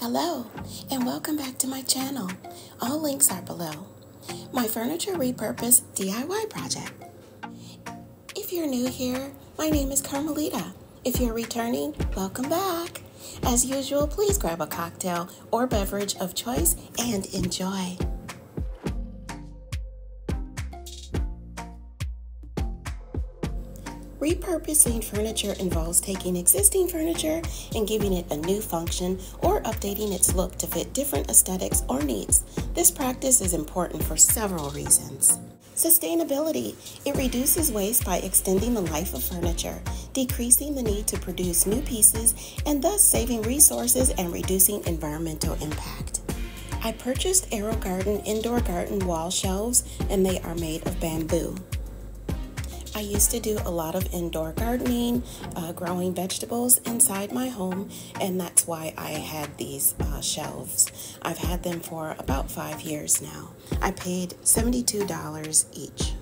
Hello, and welcome back to my channel. All links are below. My furniture repurpose DIY project. If you're new here, my name is Carmelita. If you're returning, welcome back. As usual, please grab a cocktail or beverage of choice and enjoy. Repurposing furniture involves taking existing furniture and giving it a new function or updating its look to fit different aesthetics or needs. This practice is important for several reasons. Sustainability. It reduces waste by extending the life of furniture, decreasing the need to produce new pieces, and thus saving resources and reducing environmental impact. I purchased AeroGarden indoor garden wall shelves and they are made of bamboo. I used to do a lot of indoor gardening, uh, growing vegetables inside my home, and that's why I had these uh, shelves. I've had them for about five years now. I paid $72 each.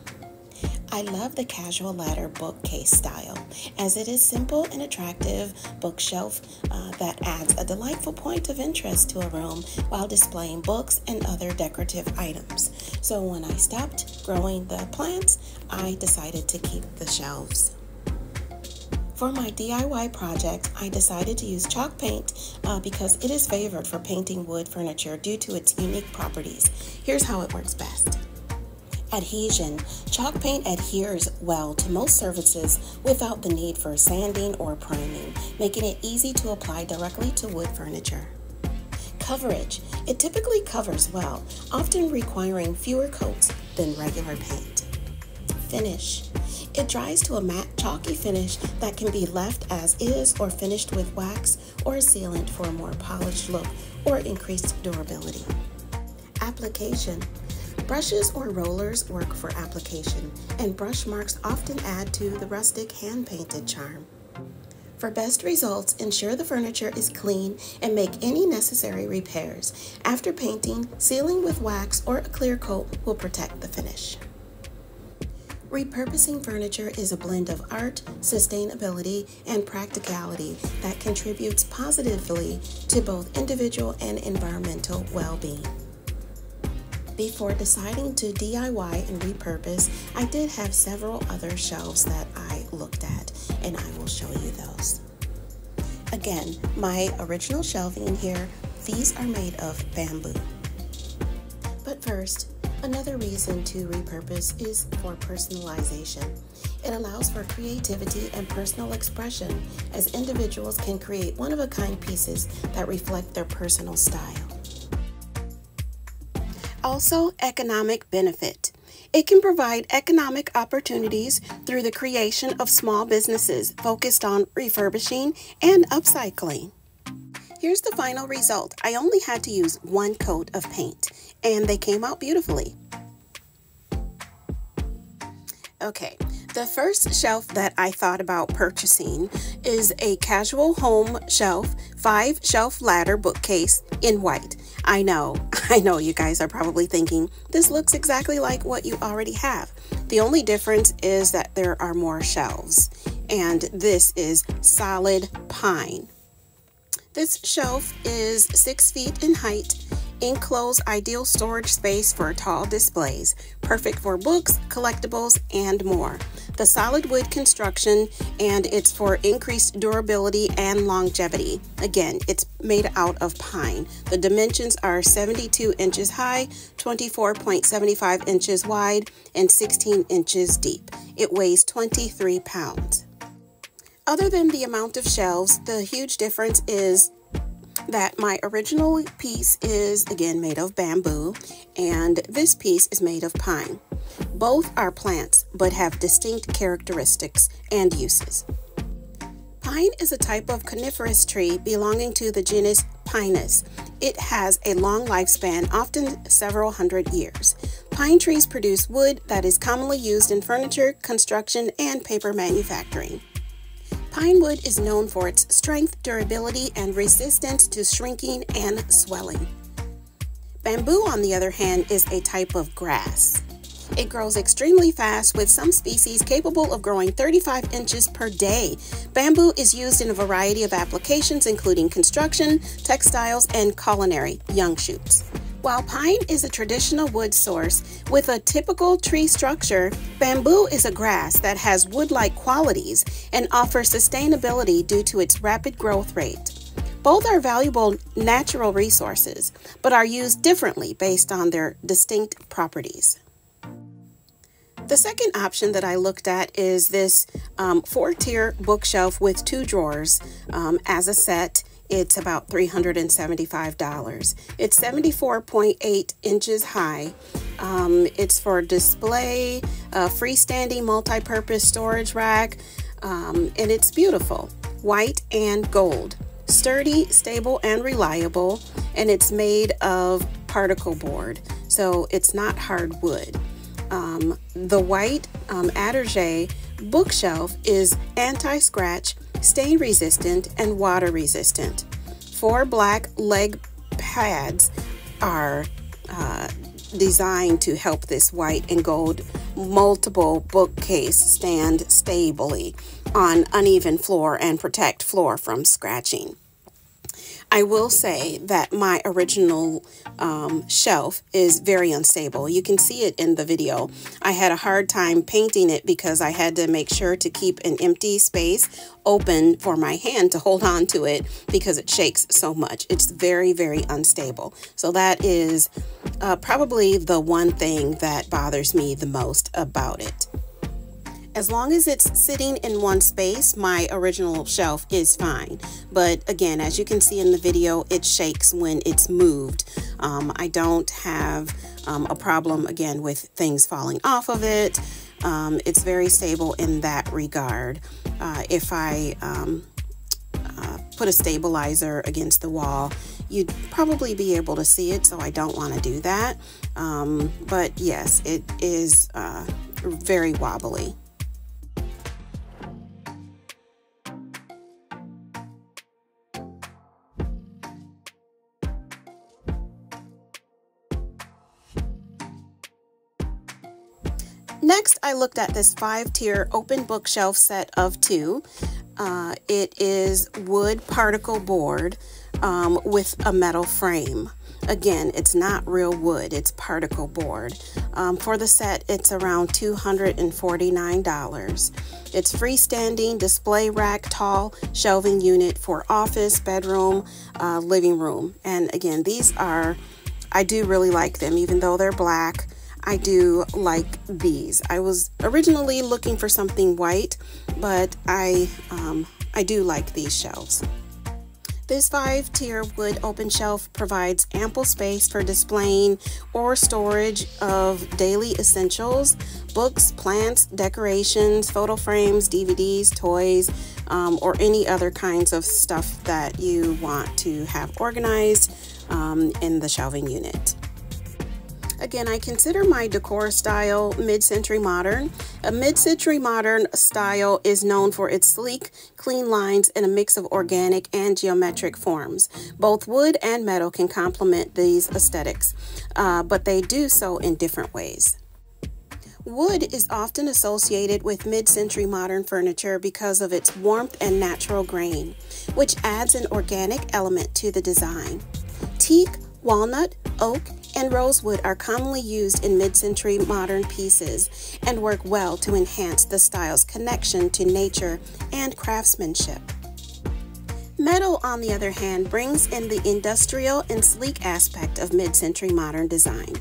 I love the casual ladder bookcase style as it is simple and attractive bookshelf uh, that adds a delightful point of interest to a room while displaying books and other decorative items. So when I stopped growing the plants, I decided to keep the shelves. For my DIY project, I decided to use chalk paint uh, because it is favored for painting wood furniture due to its unique properties. Here's how it works best. Adhesion. Chalk paint adheres well to most surfaces without the need for sanding or priming, making it easy to apply directly to wood furniture. Coverage. It typically covers well, often requiring fewer coats than regular paint. Finish. It dries to a matte chalky finish that can be left as is or finished with wax or sealant for a more polished look or increased durability. Application. Brushes or rollers work for application, and brush marks often add to the rustic hand-painted charm. For best results, ensure the furniture is clean and make any necessary repairs. After painting, sealing with wax or a clear coat will protect the finish. Repurposing furniture is a blend of art, sustainability, and practicality that contributes positively to both individual and environmental well-being. Before deciding to DIY and repurpose, I did have several other shelves that I looked at, and I will show you those. Again, my original shelving here, these are made of bamboo. But first, another reason to repurpose is for personalization. It allows for creativity and personal expression as individuals can create one-of-a-kind pieces that reflect their personal style. Also, economic benefit. It can provide economic opportunities through the creation of small businesses focused on refurbishing and upcycling. Here's the final result. I only had to use one coat of paint and they came out beautifully. Okay, the first shelf that I thought about purchasing is a casual home shelf, five shelf ladder bookcase in white. I know, I know you guys are probably thinking this looks exactly like what you already have. The only difference is that there are more shelves, and this is solid pine. This shelf is six feet in height Enclosed ideal storage space for tall displays, perfect for books, collectibles, and more. The solid wood construction and it's for increased durability and longevity. Again, it's made out of pine. The dimensions are 72 inches high, 24.75 inches wide, and 16 inches deep. It weighs 23 pounds. Other than the amount of shelves, the huge difference is that my original piece is again made of bamboo and this piece is made of pine. Both are plants but have distinct characteristics and uses. Pine is a type of coniferous tree belonging to the genus Pinus. It has a long lifespan, often several hundred years. Pine trees produce wood that is commonly used in furniture, construction, and paper manufacturing. Pine wood is known for its strength, durability, and resistance to shrinking and swelling. Bamboo, on the other hand, is a type of grass. It grows extremely fast with some species capable of growing 35 inches per day. Bamboo is used in a variety of applications including construction, textiles, and culinary young shoots. While pine is a traditional wood source with a typical tree structure, bamboo is a grass that has wood-like qualities and offers sustainability due to its rapid growth rate. Both are valuable natural resources, but are used differently based on their distinct properties. The second option that I looked at is this um, four-tier bookshelf with two drawers um, as a set it's about $375. It's 74.8 inches high. Um, it's for display, a freestanding multi-purpose storage rack, um, and it's beautiful, white and gold. Sturdy, stable, and reliable, and it's made of particle board, so it's not hardwood. Um, the white um, Atergé bookshelf is anti-scratch stain resistant, and water resistant. Four black leg pads are uh, designed to help this white and gold multiple bookcase stand stably on uneven floor and protect floor from scratching. I will say that my original um, shelf is very unstable. You can see it in the video. I had a hard time painting it because I had to make sure to keep an empty space open for my hand to hold on to it because it shakes so much. It's very, very unstable. So that is uh, probably the one thing that bothers me the most about it. As long as it's sitting in one space, my original shelf is fine. But again, as you can see in the video, it shakes when it's moved. Um, I don't have um, a problem, again, with things falling off of it. Um, it's very stable in that regard. Uh, if I um, uh, put a stabilizer against the wall, you'd probably be able to see it, so I don't want to do that. Um, but yes, it is uh, very wobbly. I looked at this five-tier open bookshelf set of two. Uh, it is wood particle board um, with a metal frame. Again, it's not real wood, it's particle board. Um, for the set, it's around $249. It's freestanding, display rack, tall shelving unit for office, bedroom, uh, living room. And again, these are, I do really like them, even though they're black. I do like these. I was originally looking for something white, but I, um, I do like these shelves. This five-tier wood open shelf provides ample space for displaying or storage of daily essentials, books, plants, decorations, photo frames, DVDs, toys, um, or any other kinds of stuff that you want to have organized um, in the shelving unit. Again, I consider my decor style mid-century modern. A mid-century modern style is known for its sleek, clean lines and a mix of organic and geometric forms. Both wood and metal can complement these aesthetics, uh, but they do so in different ways. Wood is often associated with mid-century modern furniture because of its warmth and natural grain, which adds an organic element to the design. Teak, walnut, oak, and rosewood are commonly used in mid-century modern pieces and work well to enhance the style's connection to nature and craftsmanship. Metal, on the other hand, brings in the industrial and sleek aspect of mid-century modern design.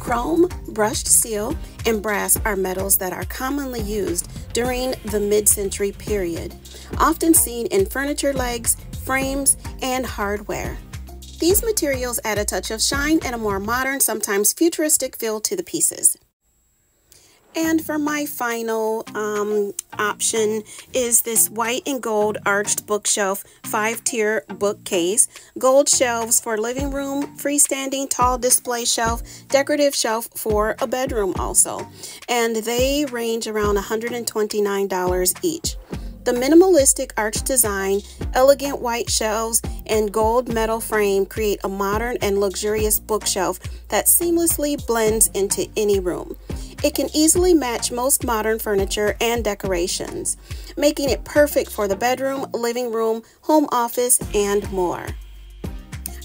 Chrome, brushed steel, and brass are metals that are commonly used during the mid-century period, often seen in furniture legs, frames, and hardware. These materials add a touch of shine and a more modern, sometimes futuristic feel to the pieces. And for my final um, option is this white and gold arched bookshelf five-tier bookcase. Gold shelves for living room, freestanding tall display shelf, decorative shelf for a bedroom also. And they range around $129 each. The minimalistic arch design, elegant white shelves, and gold metal frame create a modern and luxurious bookshelf that seamlessly blends into any room. It can easily match most modern furniture and decorations, making it perfect for the bedroom, living room, home office, and more.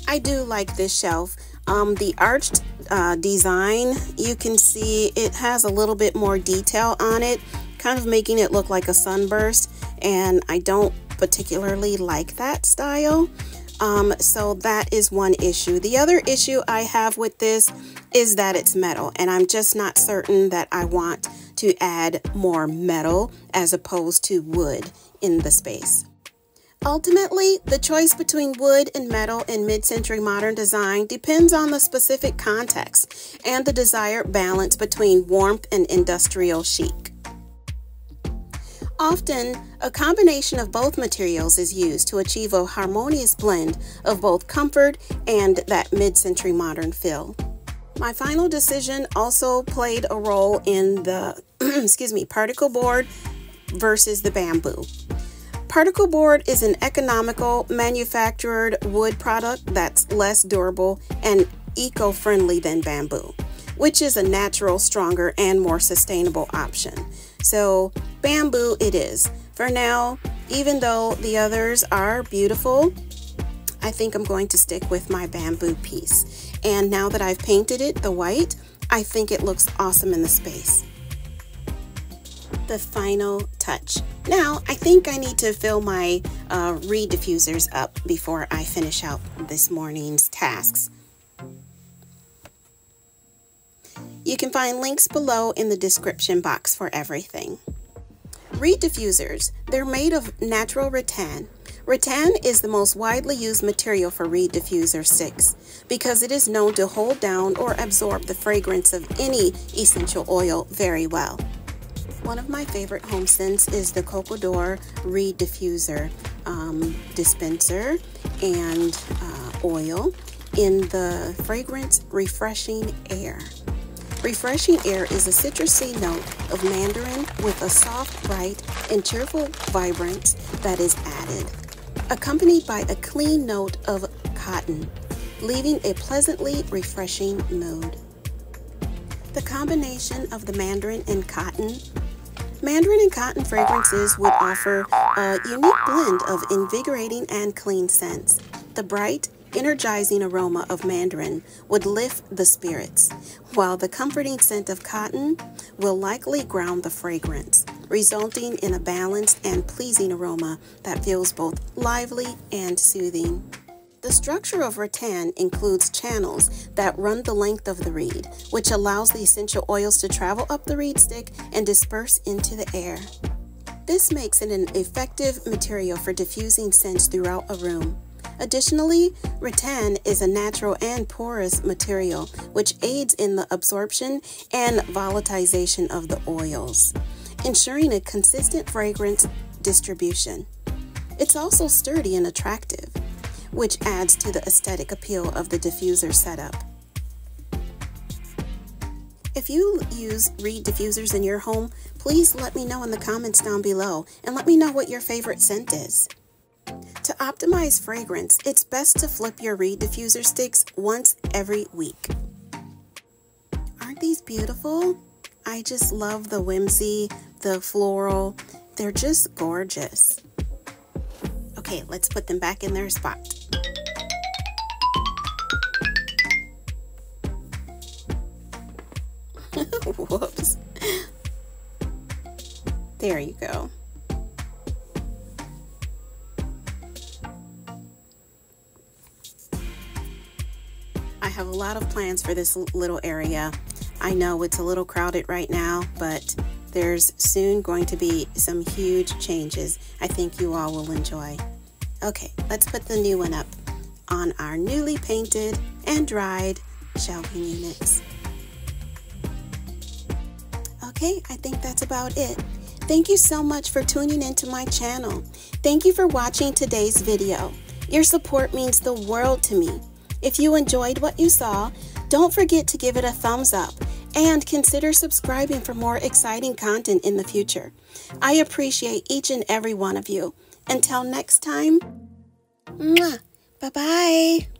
I do like this shelf. Um, the arched uh, design, you can see it has a little bit more detail on it, kind of making it look like a sunburst, and I don't particularly like that style. Um, so that is one issue. The other issue I have with this is that it's metal, and I'm just not certain that I want to add more metal as opposed to wood in the space. Ultimately, the choice between wood and metal in mid-century modern design depends on the specific context and the desired balance between warmth and industrial chic. Often, a combination of both materials is used to achieve a harmonious blend of both comfort and that mid-century modern feel. My final decision also played a role in the, excuse me, particle board versus the bamboo. Particle board is an economical manufactured wood product that's less durable and eco-friendly than bamboo, which is a natural, stronger, and more sustainable option. So bamboo it is. For now, even though the others are beautiful, I think I'm going to stick with my bamboo piece. And now that I've painted it the white, I think it looks awesome in the space. The final touch. Now, I think I need to fill my uh, reed diffusers up before I finish out this morning's tasks. You can find links below in the description box for everything. Reed diffusers, they're made of natural rattan. Rattan is the most widely used material for reed diffuser sticks because it is known to hold down or absorb the fragrance of any essential oil very well. One of my favorite home scents is the Coco d'Or Reed Diffuser um, dispenser and uh, oil in the fragrance Refreshing Air. Refreshing Air is a citrusy note of mandarin with a soft, bright, and cheerful vibrance that is added, accompanied by a clean note of cotton, leaving a pleasantly refreshing mood. The combination of the mandarin and cotton Mandarin and cotton fragrances would offer a unique blend of invigorating and clean scents. The bright, energizing aroma of mandarin would lift the spirits, while the comforting scent of cotton will likely ground the fragrance, resulting in a balanced and pleasing aroma that feels both lively and soothing. The structure of rattan includes channels that run the length of the reed, which allows the essential oils to travel up the reed stick and disperse into the air. This makes it an effective material for diffusing scents throughout a room. Additionally, rattan is a natural and porous material which aids in the absorption and volatilization of the oils, ensuring a consistent fragrance distribution. It's also sturdy and attractive, which adds to the aesthetic appeal of the diffuser setup. If you use reed diffusers in your home, please let me know in the comments down below and let me know what your favorite scent is. Optimize fragrance, it's best to flip your reed diffuser sticks once every week. Aren't these beautiful? I just love the whimsy, the floral. They're just gorgeous. Okay, let's put them back in their spot. Whoops. There you go. I have a lot of plans for this little area. I know it's a little crowded right now, but there's soon going to be some huge changes I think you all will enjoy. Okay, let's put the new one up on our newly painted and dried shelving units. Okay, I think that's about it. Thank you so much for tuning into my channel. Thank you for watching today's video. Your support means the world to me. If you enjoyed what you saw, don't forget to give it a thumbs up and consider subscribing for more exciting content in the future. I appreciate each and every one of you. Until next time, bye bye.